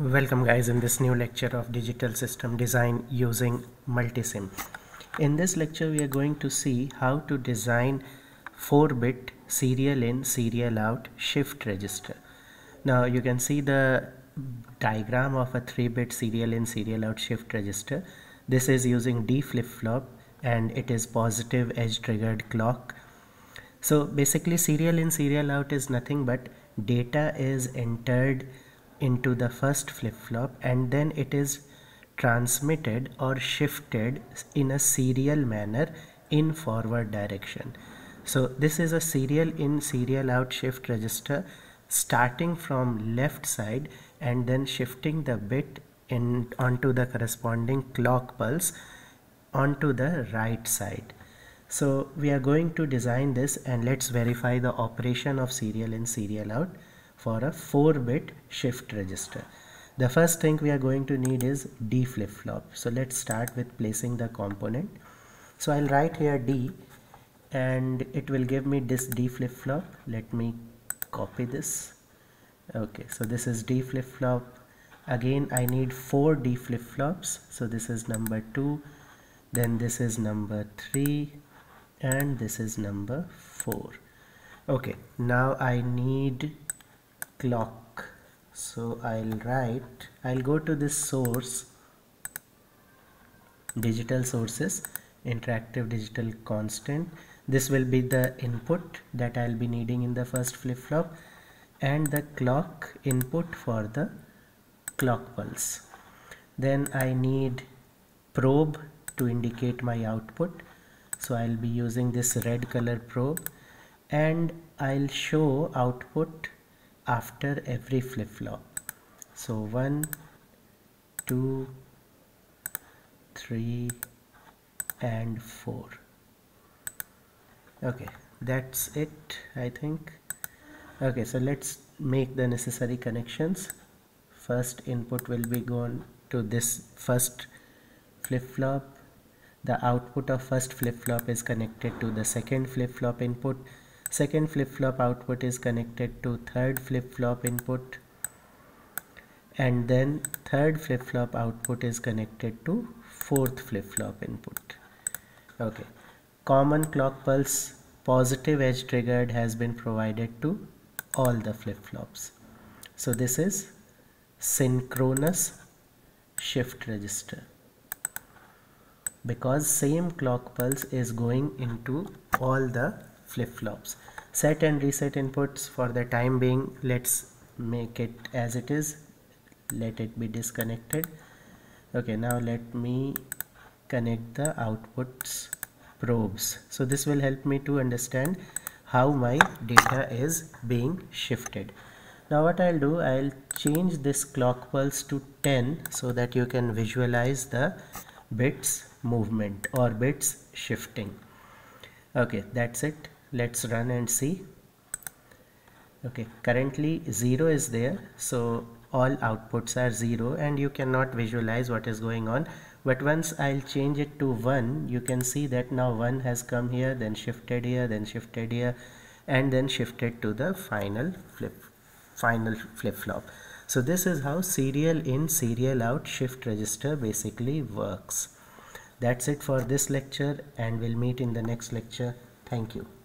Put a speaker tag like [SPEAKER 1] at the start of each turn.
[SPEAKER 1] Welcome guys in this new lecture of digital system design using multisim. In this lecture we are going to see how to design 4-bit serial in serial out shift register. Now you can see the diagram of a 3-bit serial in serial out shift register. This is using D flip-flop and it is positive edge triggered clock. So basically serial in serial out is nothing but data is entered into the first flip-flop and then it is transmitted or shifted in a serial manner in forward direction. So this is a serial in serial out shift register starting from left side and then shifting the bit in onto the corresponding clock pulse onto the right side. So we are going to design this and let's verify the operation of serial in serial out for a 4-bit shift register. The first thing we are going to need is D flip-flop. So let's start with placing the component. So I'll write here D and it will give me this D flip-flop. Let me copy this. Okay, so this is D flip-flop. Again, I need four D flip-flops. So this is number two, then this is number three, and this is number four. Okay, now I need clock. So I'll write I'll go to this source digital sources interactive digital constant. This will be the input that I'll be needing in the first flip-flop and the clock input for the clock pulse. Then I need probe to indicate my output. So I'll be using this red color probe and I'll show output after every flip-flop. So one two three and four. Okay that's it I think. Okay so let's make the necessary connections. First input will be going to this first flip-flop. The output of first flip-flop is connected to the second flip-flop input second flip-flop output is connected to third flip-flop input. And then third flip-flop output is connected to fourth flip-flop input. Okay. Common clock pulse positive edge triggered has been provided to all the flip-flops. So this is synchronous shift register. Because same clock pulse is going into all the flip-flops. Set and reset inputs for the time being let's make it as it is. Let it be disconnected. Okay now let me connect the outputs probes. So this will help me to understand how my data is being shifted. Now what I'll do I'll change this clock pulse to 10 so that you can visualize the bits movement or bits shifting. Okay that's it let's run and see. Okay currently 0 is there so all outputs are 0 and you cannot visualize what is going on. But once I'll change it to 1 you can see that now 1 has come here then shifted here then shifted here and then shifted to the final flip final flip-flop. So this is how serial in serial out shift register basically works. That's it for this lecture and we'll meet in the next lecture. Thank you